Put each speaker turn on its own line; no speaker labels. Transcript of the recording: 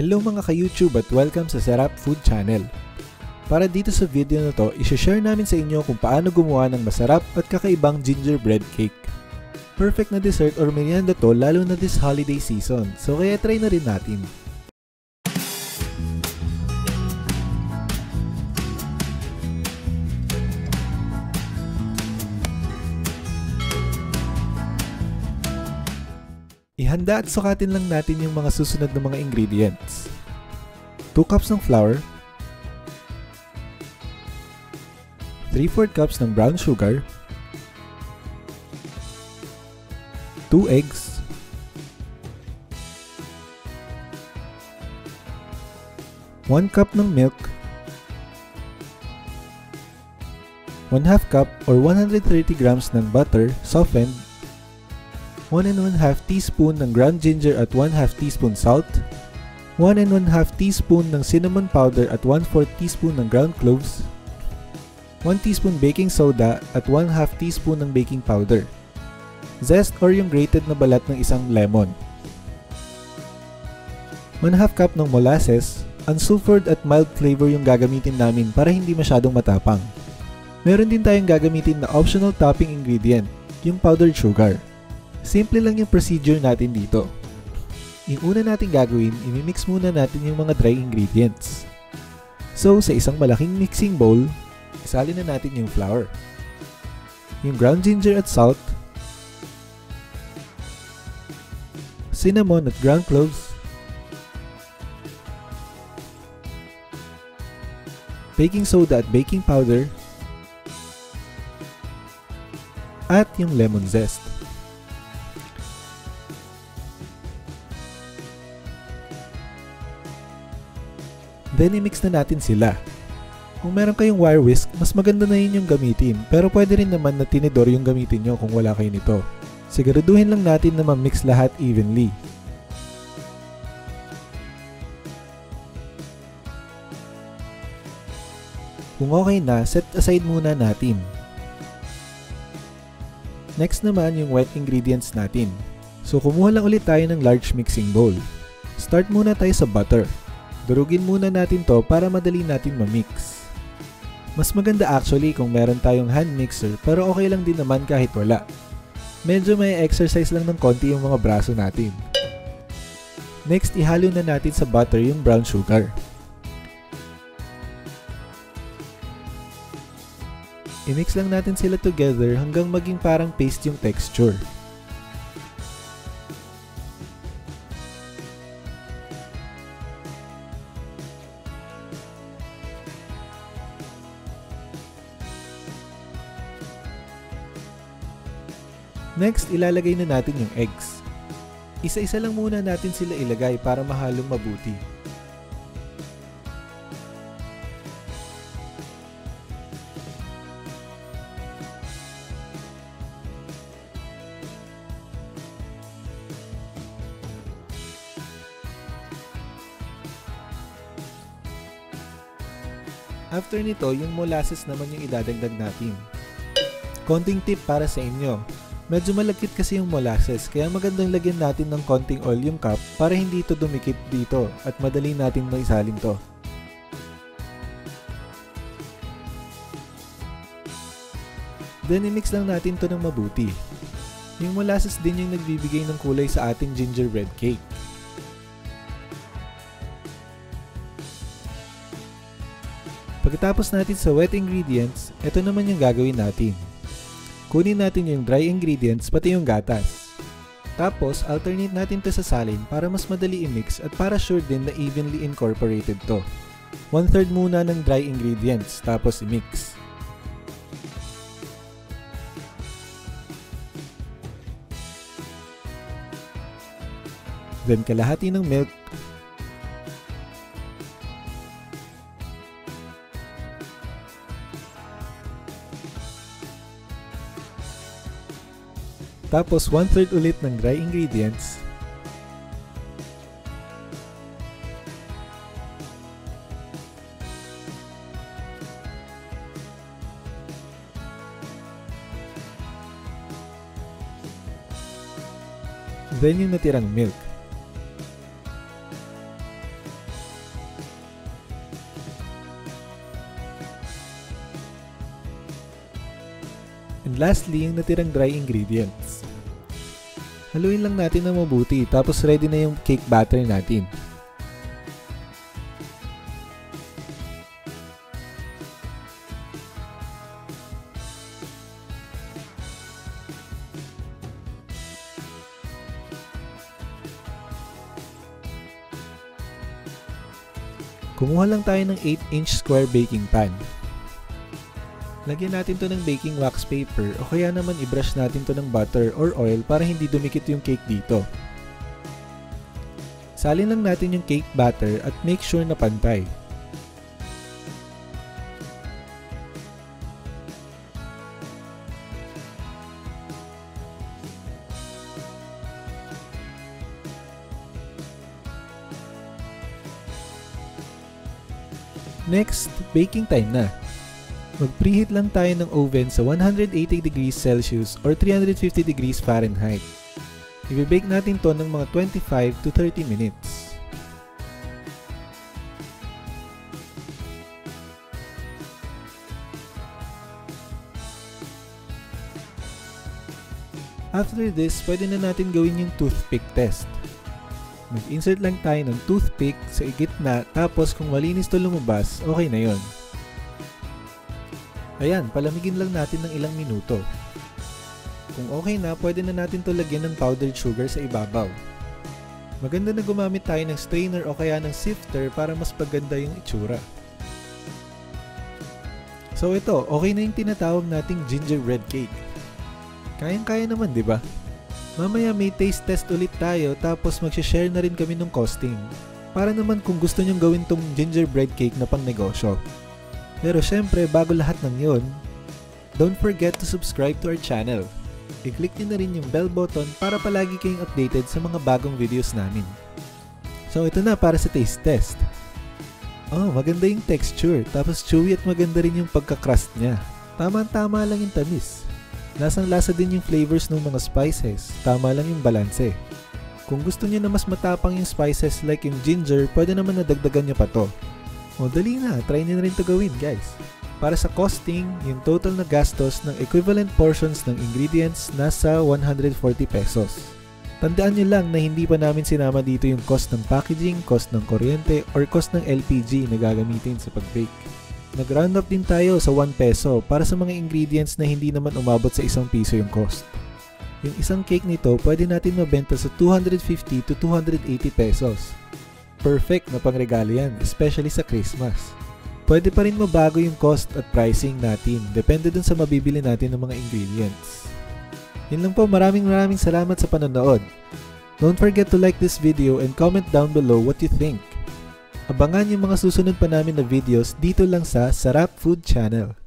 Hello mga ka-YouTube at welcome sa Sarap Food Channel. Para dito sa video na to, isi-share namin sa inyo kung paano gumawa ng masarap at kakaibang gingerbread cake. Perfect na dessert or merienda to lalo na this holiday season, so kaya try na rin natin. Ihanda at sukatin lang natin yung mga susunod na mga ingredients. 2 cups ng flour, 3-4 cups ng brown sugar, 2 eggs, 1 cup ng milk, 1 half cup or 130 grams ng butter softened 1 and 1 half teaspoon ng ground ginger at 1 half teaspoon salt, 1 and 1 half teaspoon ng cinnamon powder at 1 4 teaspoon ng ground cloves, 1 teaspoon baking soda at 1 half teaspoon ng baking powder, zest or yung grated na balat ng isang lemon, 1 half cup ng molasses, unsulfured at mild flavor yung gagamitin namin para hindi masyadong matapang. Meron din tayong gagamitin na optional topping ingredient, yung powdered sugar. Simple lang yung procedure natin dito. Yung una natin gagawin, imimix muna natin yung mga dry ingredients. So, sa isang malaking mixing bowl, isalin na natin yung flour, yung ground ginger at salt, cinnamon at ground cloves, baking soda at baking powder, at yung lemon zest. Then i-mix na natin sila. Kung meron kayong wire whisk, mas maganda na yun yung gamitin. Pero pwede rin naman na tinidor yung gamitin nyo kung wala kayo nito. Siguraduhin lang natin na ma-mix lahat evenly. Kung okay na, set aside muna natin. Next naman yung wet ingredients natin. So kumuha lang ulit tayo ng large mixing bowl. Start muna tayo sa butter. Durugin muna natin to para madali natin ma-mix. Mas maganda actually kung meron tayong hand mixer pero okay lang din naman kahit wala. Medyo may exercise lang ng konti yung mga braso natin. Next, ihalo na natin sa butter yung brown sugar. I-mix lang natin sila together hanggang maging parang paste yung texture. Next, ilalagay na natin yung eggs. Isa-isa lang muna natin sila ilagay para mahalong mabuti. After nito, yung molasses naman yung idadagdag natin. Konting tip para sa inyo. Medyo malagkit kasi yung molasses kaya magandang lagyan natin ng konting oil yung cup para hindi ito dumikit dito at madali natin maisalin to. Then i-mix lang natin to ng mabuti. Yung molasses din yung nagbibigay ng kulay sa ating gingerbread cake. Pagkatapos natin sa wet ingredients, ito naman yung gagawin natin. Kunin natin yung dry ingredients pati yung gatas. Tapos, alternate natin to sa salin para mas madali i-mix at para sure din na evenly incorporated to. One third muna ng dry ingredients, tapos i-mix. Then kalahati ng milk Tapos 1 third ulit ng dry ingredients. Then yung natirang milk. And lastly, yung natirang dry ingredients. Haluin lang natin na mabuti tapos ready na yung cake batter natin. Kumuha lang tayo ng 8-inch square baking pan. Lagyan natin to ng baking wax paper o kaya naman i-brush natin to ng butter or oil para hindi dumikit yung cake dito. Salin lang natin yung cake batter at make sure na pantay. Next, baking time na. Mag-preheat lang tayo ng oven sa 180 degrees Celsius or 350 degrees Fahrenheit. I-bake natin to ng mga 25 to 30 minutes. After this, pwede na natin gawin yung toothpick test. Mag-insert lang tayo ng toothpick sa gitna tapos kung malinis to lumabas, okay na yon. Ayan, palamigin lang natin ng ilang minuto. Kung okay na, pwede na natin to lagyan ng powdered sugar sa ibabaw. Maganda na gumamit tayo ng strainer o kaya ng sifter para mas paganda yung itsura. So ito, okay na yung tinatawag nating gingerbread cake. Kayang-kaya naman, di ba? Mamaya may taste test ulit tayo tapos magsha-share na rin kami ng costing. Para naman kung gusto nyong gawin tong gingerbread cake na pang negosyo. Pero syempre, bago lahat ng yon, don't forget to subscribe to our channel. I-click nyo na rin yung bell button para palagi kayong updated sa mga bagong videos namin. So ito na para sa taste test. Oh, maganda yung texture, tapos chewy at maganda rin yung pagka-crust niya. Tama-tama lang yung tamis. Lasang lasa din yung flavors ng mga spices, tama lang yung balanse. Kung gusto niyo na mas matapang yung spices like yung ginger, pwede naman nadagdagan niyo pa to. O dali na, try niyo na rin to gawin guys. Para sa costing, yung total na gastos ng equivalent portions ng ingredients nasa 140 pesos. Tandaan nyo lang na hindi pa namin sinama dito yung cost ng packaging, cost ng kuryente, or cost ng LPG na gagamitin sa pag-bake. Nag-round up din tayo sa 1 peso para sa mga ingredients na hindi naman umabot sa isang piso yung cost. Yung isang cake nito pwede natin mabenta sa 250 to 280 pesos. Perfect na pangregalo yan, especially sa Christmas. Pwede pa rin mabago yung cost at pricing natin, depende dun sa mabibili natin ng mga ingredients. Yun lang po, maraming maraming salamat sa panonood. Don't forget to like this video and comment down below what you think. Abangan yung mga susunod pa namin na videos dito lang sa Sarap Food Channel.